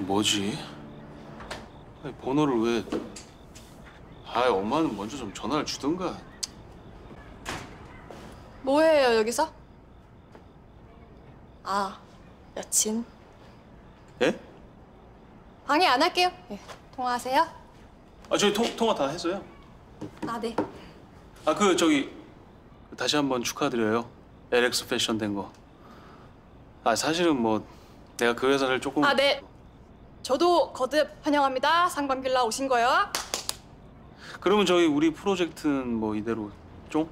뭐지? 아니, 번호를 왜? 아, 엄마는 먼저 좀 전화를 주던가. 뭐해요 여기서? 아 여친 예? 방해 안 할게요. 예, 통화하세요. 아, 저희 통, 통화 다 했어요. 아 네. 아, 그 저기 다시 한번 축하드려요. LX 패션 된 거. 아, 사실은 뭐 내가 그 회사를 조금 아 네. 저도 거듭 환영합니다. 상반빌라 오신 거요. 그러면 저희 우리 프로젝트는 뭐 이대로 좀?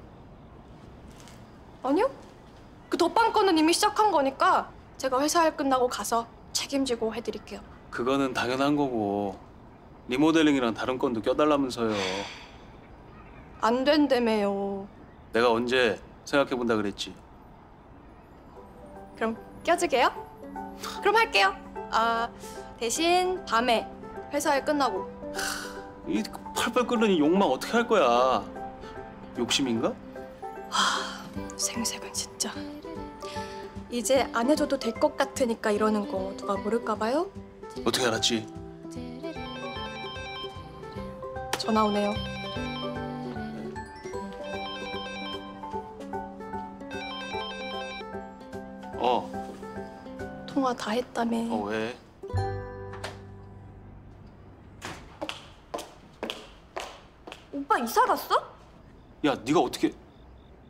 아니요. 그 덧방 건은 이미 시작한 거니까 제가 회사 일 끝나고 가서 책임지고 해드릴게요. 그거는 당연한 거고 리모델링이랑 다른 건도 껴달라면서요. 안 된다며요. 내가 언제 생각해 본다 그랬지. 그럼 껴주게요? 그럼 할게요. 아 대신 밤에 회사 일 끝나고 이 팔팔 끓는 욕망 어떻게 할 거야? 욕심인가? 생색은 진짜. 이제 안 해줘도 될 것 같으니까 이러는 거 누가 모를까 봐요? 어떻게 알았지? 전화 오네요. 어, 통화 다 했다며. 어 왜? 오빠 이사 갔어? 야, 네가 어떻게?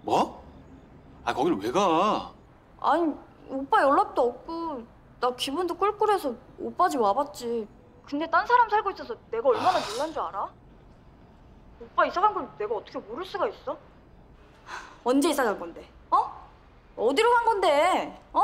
뭐? 아, 거길 왜 가? 아니 오빠 연락도 없고 나 기분도 꿀꿀해서 오빠 집 와봤지 근데 딴 사람 살고 있어서 내가 얼마나 놀란 줄 알아? 오빠 이사 간 걸 내가 어떻게 모를 수가 있어? 언제 이사 간 건데? 어? 어디로 간 건데? 어?